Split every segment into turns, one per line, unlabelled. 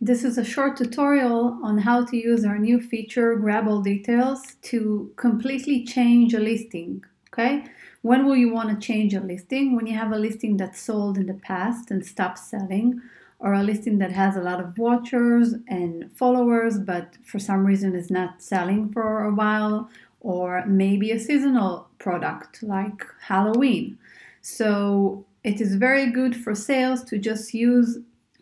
This is a short tutorial on how to use our new feature, Grab All Details, to completely change a listing, okay? When will you want to change a listing? When you have a listing that sold in the past and stopped selling, or a listing that has a lot of watchers and followers, but for some reason is not selling for a while, or maybe a seasonal product like Halloween. So it is very good for sales to just use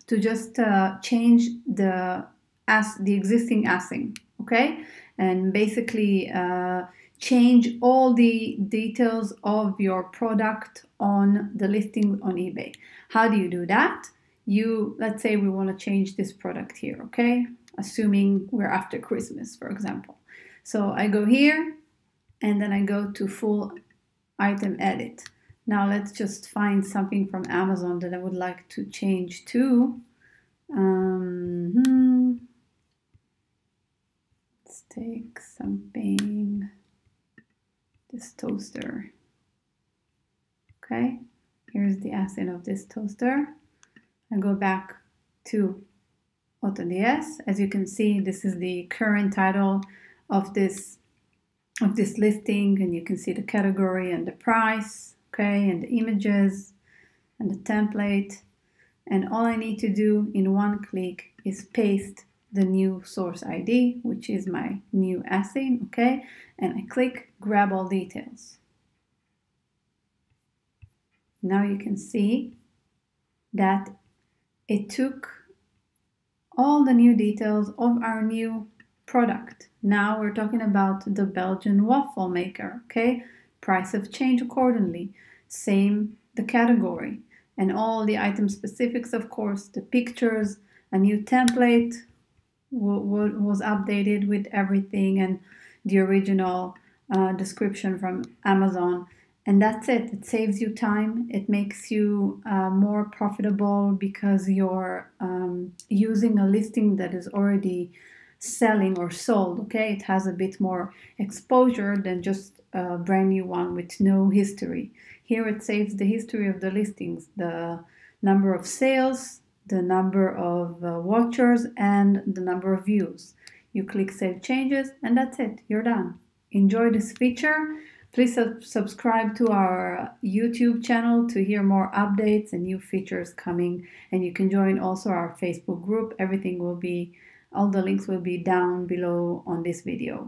to just uh, change the as the existing ASIN, okay, and basically uh, change all the details of your product on the listing on eBay. How do you do that? You let's say we want to change this product here, okay? Assuming we're after Christmas, for example. So I go here and then I go to full item edit. Now let's just find something from Amazon that I would like to change to. Um, hmm. Let's take something, this toaster. Okay, here's the ASIN of this toaster. I go back to AutoDS. As you can see, this is the current title of this of this listing and you can see the category and the price okay, and the images and the template. And all I need to do in one click is paste the new source ID, which is my new ASIN, okay? And I click grab all details. Now you can see that it took all the new details of our new product. Now we're talking about the Belgian waffle maker, okay? Price of change accordingly. Same the category and all the item specifics, of course, the pictures, a new template was updated with everything and the original uh, description from Amazon. And that's it. It saves you time. It makes you uh, more profitable because you're um, using a listing that is already selling or sold. Okay, it has a bit more exposure than just a brand new one with no history. Here it saves the history of the listings, the number of sales, the number of uh, watchers, and the number of views. You click Save Changes, and that's it. You're done. Enjoy this feature. Please sub subscribe to our YouTube channel to hear more updates and new features coming. And you can join also our Facebook group. Everything will be, all the links will be down below on this video.